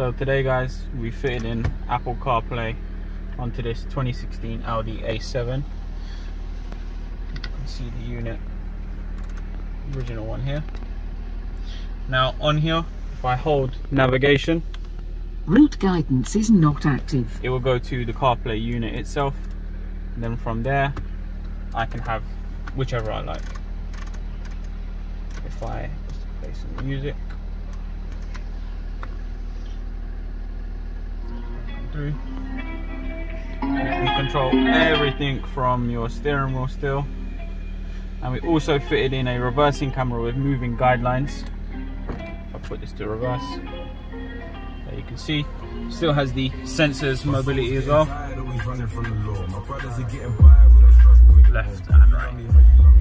So today guys, we fitted in Apple CarPlay onto this 2016 Audi A7. You can see the unit, original one here. Now on here, if I hold navigation, Route guidance is not active. it will go to the CarPlay unit itself. And then from there, I can have whichever I like. If I play some music. Through. You can control everything from your steering wheel still. And we also fitted in a reversing camera with moving guidelines. If I put this to reverse, there you can see, still has the sensors mobility as well. Left and right.